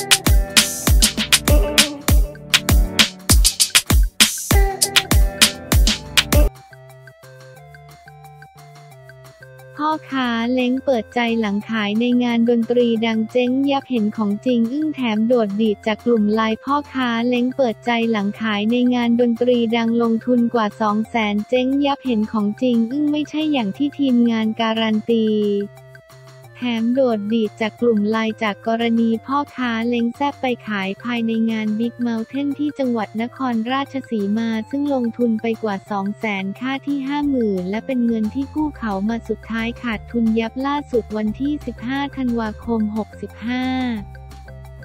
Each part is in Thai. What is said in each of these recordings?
พ่อค้าเล้งเปิดใจหลังขายในงานดนตรีดังเจ๊งยับเห็นของจริงอึ้งแถมโดดดีดจากกลุ่มไลน์พ่อค้าเล้งเปิดใจหลังขายในงานดนตรีดังลงทุนกว่า 2 0 0แสนเจ๊งยับเห็นของจริงอึ้งไม่ใช่อย่างที่ทีมงานการันตี แถมโดนดีดจากกลุ่มไลน์จากกรณีพ่อค้าเล้งแซบไปขายภายในงาน Big Mountain ที่จังหวัดนครราชสีมา ซึ่งลงทุนไปกว่า 2 0 0แสนค่าที่ 50,000 และเป็นเงินที่กู้เขามาสุดท้ายขาดทุนยับล่าสุดวันที่ 15 ธันวาคม 65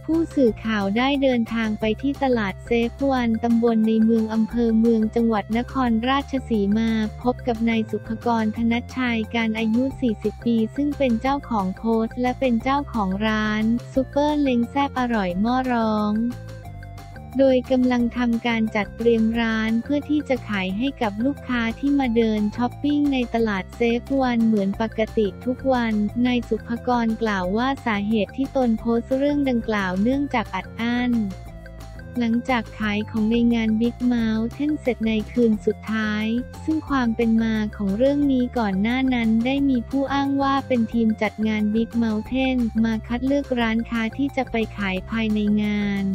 ผู้สื่อข่าวได้เดินทางไปที่ตลาดเซฟวันตำบลในเมืองอำเภอเมืองจังหวัดนครราชสีมา พบกับนายสุภกรธนัชชัยการอายุ 40 ปี ซึ่งเป็นเจ้าของโพสต์และเป็นเจ้าของร้านซูเปอร์เล้งแซบอร่อยม่อร้อง โดยกำลังทำการจัดเตรียมร้านเพื่อที่จะขายให้กับลูกค้าที่มาเดินช้อปปิ้งในตลาดเซฟวันเหมือนปกติทุกวัน นายสุภกรกล่าวว่าสาเหตุที่ตนโพสต์เรื่องดังกล่าวเนื่องจากอัดอั้นหลังจากขายของในงาน Big Mountain เสร็จในคืนสุดท้าย ซึ่งความเป็นมาของเรื่องนี้ก่อนหน้านั้นได้มีผู้อ้างว่าเป็นทีมจัดงาน Big Mountain มาคัดเลือกร้านค้าที่จะไปขายภายในงาน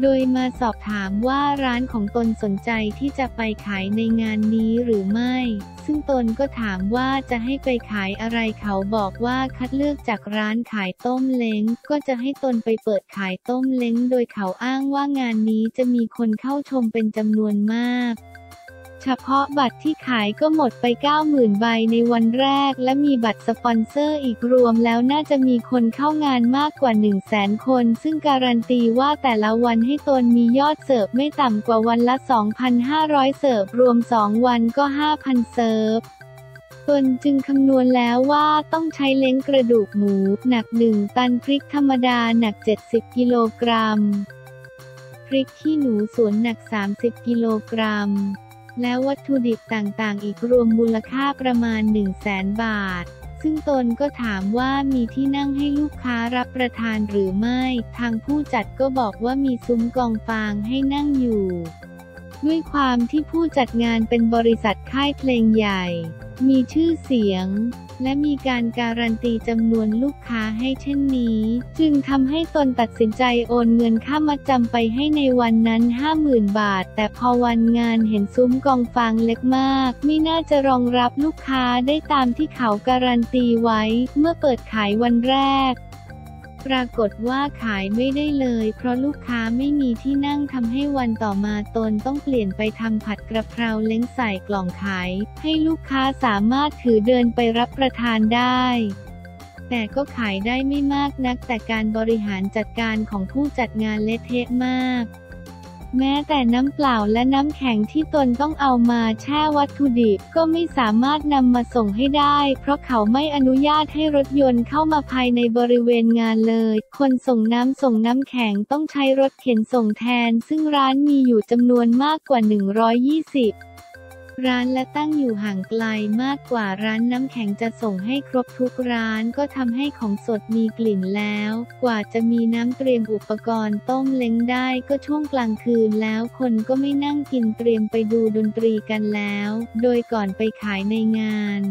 โดยมาสอบถามว่าร้านของตนสนใจที่จะไปขายในงานนี้หรือไม่ ซึ่งตนก็ถามว่าจะให้ไปขายอะไรเขาบอกว่าคัดเลือกจากร้านขายต้มเล้ง ก็จะให้ตนไปเปิดขายต้มเล้ง โดยเขาอ้างว่างานนี้จะมีคนเข้าชมเป็นจำนวนมาก เฉพาะบัตรที่ขายก็หมดไป 90,000 ใบในวันแรก และมีบัตรสปอนเซอร์อีกรวมแล้วน่าจะมีคนเข้างานมากกว่า 100,000 คน ซึ่งการันตีว่าแต่ละวันให้ตนมียอดเสิร์ฟไม่ต่ำกว่าวันละ 2,500 เสิร์ฟรวม 2 วันก็ 5,000 เสิร์ฟตนจึงคำนวณแล้วว่าต้องใช้เล้งกระดูกหมู หนัก1ตันพริกธรรมดาหนัก 70 กิโลกรัม พริกขี้หนูสวนหนัก 30 กิโลกรัม และวัตถุดิบต่างๆ อีกรวมมูลค่าประมาณ 1 0 0 0 0แสนบาท ซึ่งตนก็ถามว่ามีที่นั่งให้ลูกค้ารับประทานหรือไม่ ทางผู้จัดก็บอกว่ามีซุ้มกองฟางให้นั่งอยู่ ด้วยความที่ผู้จัดงานเป็นบริษัทค่ายเพลงใหญ่ มีชื่อเสียง และมีการการันตีจำนวนลูกค้าให้เช่นนี้ จึงทำให้ตนตัดสินใจโอนเงินค่ามัดจำไปให้ในวันนั้น 50,000 บาท แต่พอวันงานเห็นซุ้มกองฟางเล็กมาก ไม่น่าจะรองรับลูกค้าได้ตามที่เขาการันตีไว้ เมื่อเปิดขายวันแรก ปรากฏว่าขายไม่ได้เลย เพราะลูกค้าไม่มีที่นั่งทำให้วันต่อมาตนต้องเปลี่ยนไปทำผัดกระเพราเล้งใส่กล่องขาย ให้ลูกค้าสามารถถือเดินไปรับประทานได้แต่ก็ขายได้ไม่มากนักแต่การบริหารจัดการของผู้จัดงานเละเทะมาก แม้แต่น้ำเปล่าและน้ำแข็งที่ตนต้องเอามาแช่วัตถุดิบ ก็ไม่สามารถนำมาส่งให้ได้ เพราะเขาไม่อนุญาตให้รถยนต์เข้ามาภายในบริเวณงานเลย คนส่งน้ำส่งน้ำแข็งต้องใช้รถเข็นส่งแทน ซึ่งร้านมีอยู่จำนวนมากกว่า 120 ร้านและตั้งอยู่ห่างไกลมากกว่าร้านน้ำแข็งจะส่งให้ครบทุกร้านก็ทำให้ของสดมีกลิ่นแล้ว กว่าจะมีน้ำเตรียมอุปกรณ์ต้มเล้งได้ก็ช่วงกลางคืนแล้วคนก็ไม่นั่งกินเตรียมไปดูดนตรีกันแล้ว โดยก่อนไปขายในงาน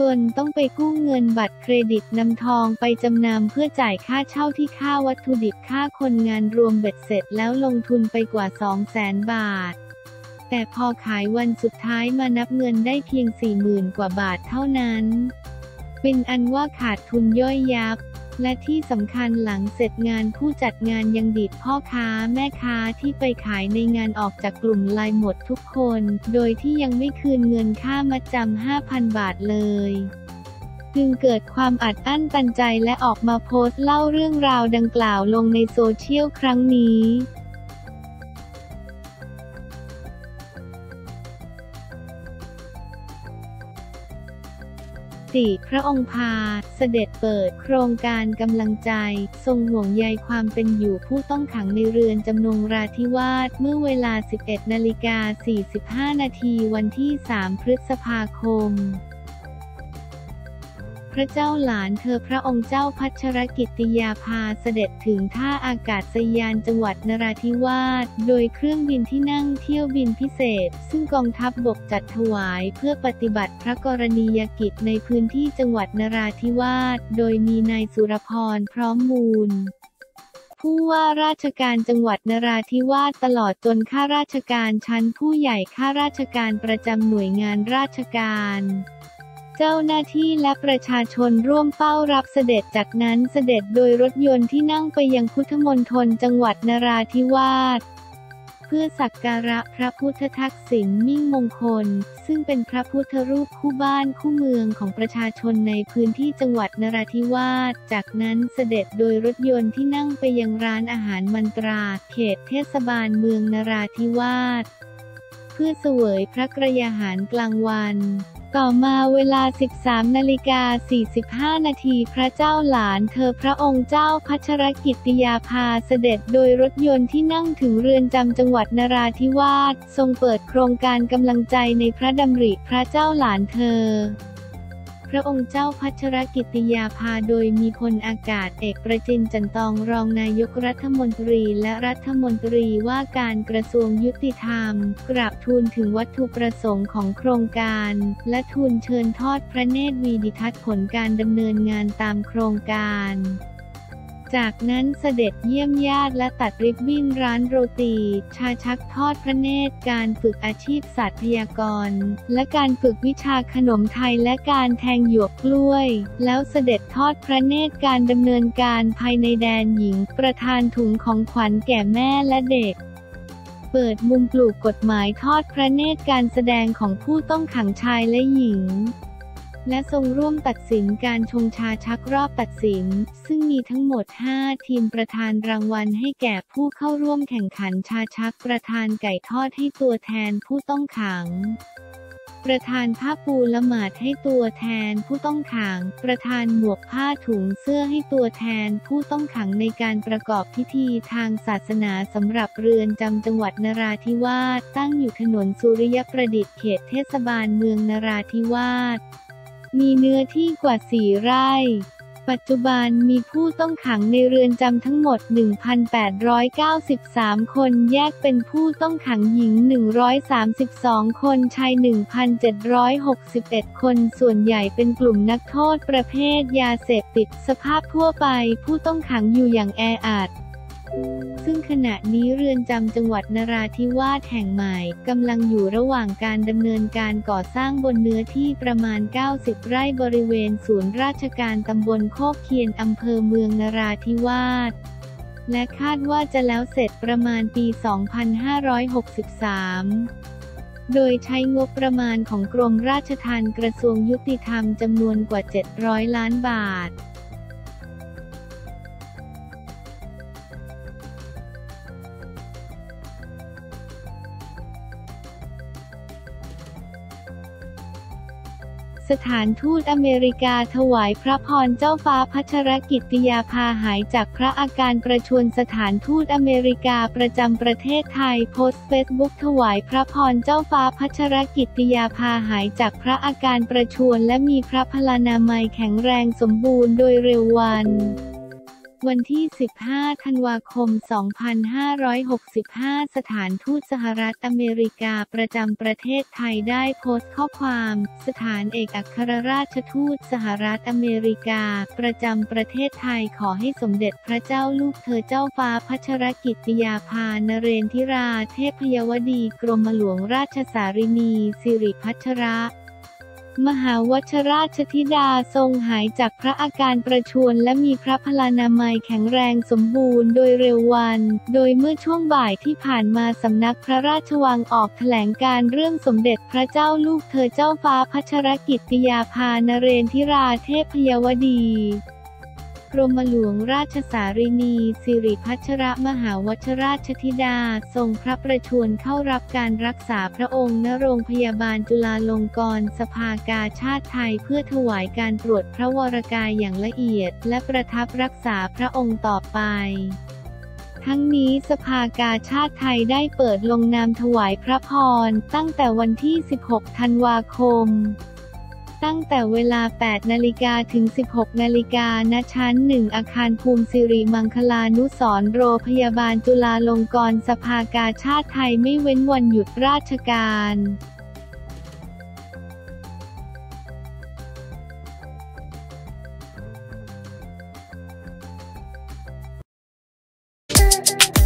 ตนต้องไปกู้เงินบัตรเครดิตนำทองไปจำนำเพื่อจ่ายค่าเช่าที่ค่าวัตถุดิบค่าคนงานรวมเบ็ดเสร็จแล้วลงทุนไปกว่า 2 0 0แสนบาท แต่พอขายวันสุดท้ายมานับเงินได้เพียง40,000กว่าบาทเท่านั้น เป็นอันว่าขาดทุนย่อยยับ และที่สำคัญหลังเสร็จงานผู้จัดงานยังดีดพ่อค้าแม่ค้าที่ไปขายในงานออกจากกลุ่มลน์หมดทุกคน โดยที่ยังไม่คืนเงินค่ามัดจำ5,000 บาทเลยจึงเกิดความอัดอั้นตันใจและออกมาโพสต์เล่าเรื่องราวดังกล่าวลงในโซเชียลครั้งนี้ พระองค์พา เสด็จเปิดโครงการกำลังใจ ทรงห่วงใยความเป็นอยู่ผู้ต้องขังในเรือนจำนงราธิวาสเมื่อเวลา 11นาฬิกา45 นาทีวันที่ 3 พฤษภาคม พระเจ้าหลานเธอพระองค์เจ้าพัชรกิติยาภาเสด็จถึงท่าอากาศยานจังหวัดนราธิวาส โดยเครื่องบินที่นั่งเที่ยวบินพิเศษ ซึ่งกองทัพบบกจัดถวายเพื่อปฏิบัติพระกรณียกิจในพื้นที่จังหวัดนราธิวาส โดยมีนายสุรพรพร้อมมูลผู้ว่าราชการจังหวัดนราธิวาสตลอดจนข้าราชการชั้นผู้ใหญ่ข้าราชการประจำหน่วยงานราชการ เจ้าหน้าที่และประชาชนร่วมเฝ้ารับเสด็จจากนั้นเสด็จโดยรถยนต์ที่นั่งไปยังพุทธมณฑลจังหวัดนราธิวาสเพื่อสักการะพระพุทธทักษิณมิ่งมงคล ซึ่งเป็นพระพุทธรูปคู่บ้านคู่เมืองของประชาชนในพื้นที่จังหวัดนราธิวาส จากนั้นเสด็จโดยรถยนต์ที่นั่งไปยังร้านอาหารมันตรา เขตเทศบาลเมืองนราธิวาส เพื่อเสวยพระกรยาหารกลางวัน ต่อมาเวลา 13นาฬิกา45 นาทีพระเจ้าหลานเธอพระองค์เจ้าพัชรกิติยาภาเสด็จโดยรถยนต์ที่นั่งถึงเรือนจำจังหวัดนราธิวาส ทรงเปิดโครงการกำลังใจในพระดำริพระเจ้าหลานเธอ ระองค์เจ้าพัชรกิติยาภาโดยมีพลอากาศเอกประจินจันตองรองนายกรัฐมนตรีและรัฐมนตรีว่าการกระทรวงยุติธรรม กราบทูลถึงวัตถุประสงค์ของโครงการ และทูลเชิญทอดพระเนตรวีดิทัศน์ผลการดำเนินงานตามโครงการ จากนั้นเสด็จเยี่ยมญาติและตัดริบบิ้นร้านโรตี ชาชักทอดพระเนตร การฝึกอาชีพสัตว์พยากรณ์ และการฝึกวิชาขนมไทยและการแทงหยวกกล้วย แล้วเสด็จทอดพระเนตรการดำเนินการภายในแดนหญิง ประธานถุงของขวัญแก่แม่และเด็กเปิดมุมปลูกกฎหมายทอดพระเนตรการแสดงของผู้ต้องขังชายและหญิง และทรงร่วมตัดสินการชงชาชักรอบตัดสิน ซึ่งมีทั้งหมด 5 ทีมประธานรางวัลให้แก่ผู้เข้าร่วมแข่งขันชาชักประธานไก่ทอดให้ตัวแทนผู้ต้องขังประธานผ้าปูละหมาดให้ตัวแทนผู้ต้องขัง ประธานหมวกผ้าถุงเสื้อให้ตัวแทนผู้ต้องขังในการประกอบพิธีทางศาสนาสำหรับเรือนจำจังหวัดนราธิวาสตั้งอยู่ถนนสุริยประดิษฐ์เขตเทศบาลเมืองนราธิวาส มีเนื้อที่กว่า4ไร่ ปัจจุบันมีผู้ต้องขังในเรือนจำทั้งหมด 1,893 คนแยกเป็นผู้ต้องขังหญิง 132 คนชาย 1,761 คน ส่วนใหญ่เป็นกลุ่มนักโทษประเภทยาเสพติดสภาพทั่วไป ผู้ต้องขังอยู่อย่างแออัด ซึ่งขณะนี้เรือนจำจังหวัดนราธิวาสแห่งใหม่กำลังอยู่ระหว่างการดำเนินการก่อสร้างบนเนื้อที่ประมาณ 90 ไร่บริเวณศูนย์ราชการตำบลโคกเคียนอำเภอเมืองนราธิวาสและคาดว่าจะแล้วเสร็จประมาณปี 2563โดยใช้งบประมาณของกรมราชทัณฑ์กระทรวงยุติธรรมจำนวนกว่า 700 ล้านบาท สถานทูตอเมริกาถวายพระพรเจ้าฟ้าพัชรกิติยาภาหายจากพระอาการประชวรสถานทูตอเมริกาประจำประเทศไทยโพสต์เฟซบุ๊กถวายพระพรเจ้าฟ้าพัชรกิติยาภาหายจากพระอาการประชวรและมีพระพลานามัยแข็งแรงสมบูรณ์โดยเร็ววัน วันที่ 15 ธันวาคม 2565 สถานทูตสหรัฐอเมริกาประจำประเทศไทยได้โพสต์ข้อความ สถานเอกอัครราชทูตสหรัฐอเมริกา ประจำประเทศไทยขอให้สมเด็จพระเจ้าลูกเธอเจ้าฟ้าพัชรกิติยาภานเรนทิรา เทพยวดี กรมหลวงราชสารินี สิริพัชระ มหาวัชราชธิดาทรงหายจากพระอาการประชวนและมีพระพลานามัยแข็งแรงสมบูรณ์โดยเร็ววัน โดยเมื่อช่วงบ่ายที่ผ่านมาสำนักพระราชวังออกแถลงการเรื่องสมเด็จพระเจ้าลูกเธอเจ้าฟ้าพัชรกิติยาภานเรนทิราเทพยวดี กรมหลวงราชสารินี สิริพัชรมหาวชราชธิดา ทรงพระประชวรเข้ารับการรักษาพระองค์ณโรงพยาบาลจุฬาลงกรณ์สภากาชาติไทยเพื่อถวายการตรวจพระวรกายอย่างละเอียด และประทับรักษาพระองค์ต่อไปทั้งนี้สภากาชาติไทยได้เปิดลงนามถวายพระพร ตั้งแต่วันที่ 16 ธันวาคม ตั้งแต่เวลา 8 นาฬิกาถึง 16 นาฬิกาณชั้น 1 อาคารภูมิสิริมังคลานุสรโรงพยาบาลจุฬาลงกรณ์สภากาชาติไทยไม่เว้นวันหยุดราชการ Thank.